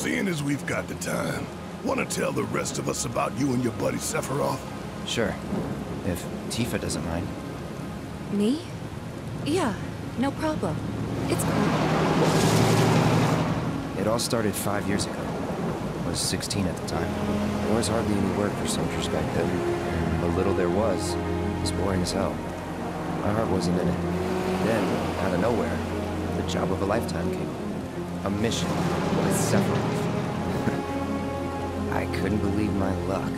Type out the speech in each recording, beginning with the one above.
Seeing as we've got the time, want to tell the rest of us about you and your buddy Sephiroth? Sure. If Tifa doesn't mind. Me? Yeah, no problem. It's cool. It all started five years ago. I was 16 at the time. There was hardly any work for soldiers back then. And the little there was, was boring as hell. My heart wasn't in it. Then, out of nowhere, the job of a lifetime came. A mission with Sephiroth. I couldn't believe my luck.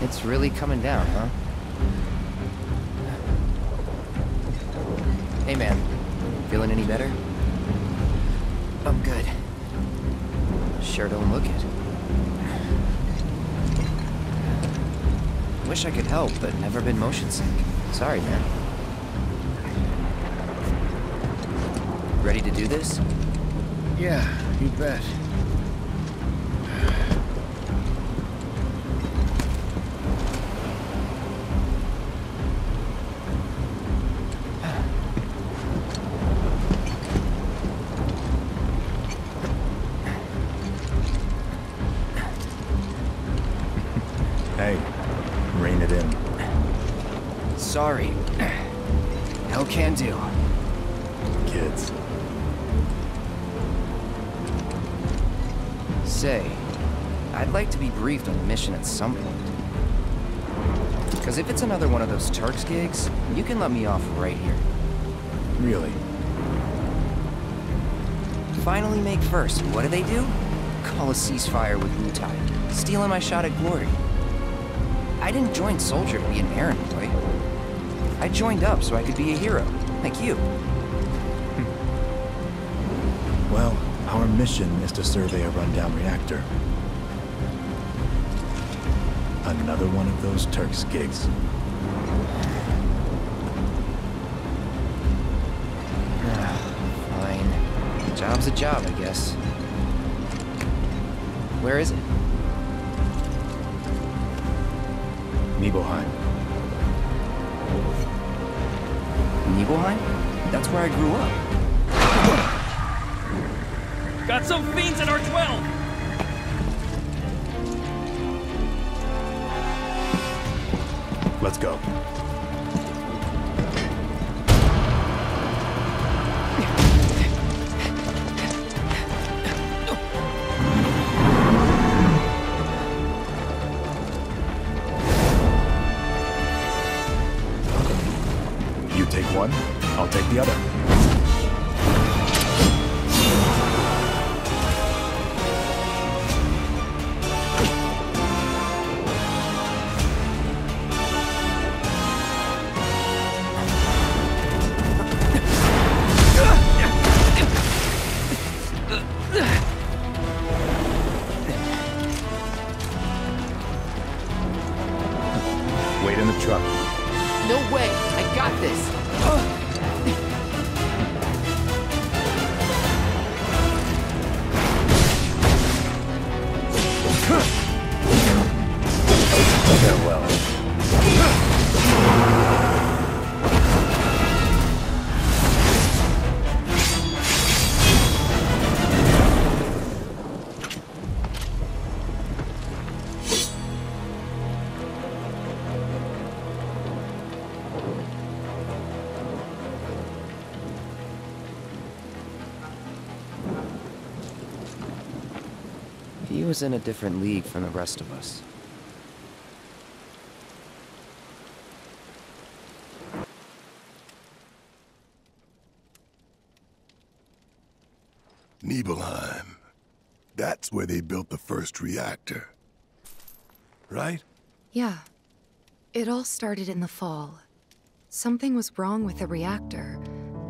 It's really coming down, huh? Hey man, feeling any better? I'm good. Sure don't look it. Wish I could help, but never been motion sick. Sorry, man. Ready to do this? Yeah, you bet. Sorry. Hell can do. Kids. Say, I'd like to be briefed on the mission at some point. Because if it's another one of those Turks gigs, you can let me off right here. Really? Finally make first. What do they do? Call a ceasefire with Wutai. Stealing my shot at glory. I didn't join Soldier to be an errand boy. I joined up so I could be a hero, like you. Hmm. Well, our mission is to survey a rundown reactor. Another one of those Turks gigs. Ah, fine. Job's a job, I guess. Where is it? Nibelheim. Nibelheim? That's where I grew up. Got some fiends at R12! Let's go. I'll take the other. Wait in the truck. No way! I got this! He was in a different league from the rest of us. Nibelheim. That's where they built the first reactor. Right? Yeah. It all started in the fall. Something was wrong with the reactor,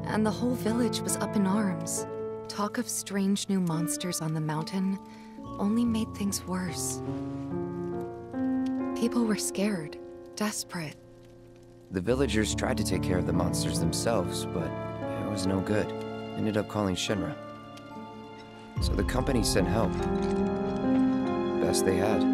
and the whole village was up in arms. Talk of strange new monsters on the mountain only made things worse. People were scared, desperate. The villagers tried to take care of the monsters themselves, but it was no good. Ended up calling Shinra. So the company sent help. Best they had.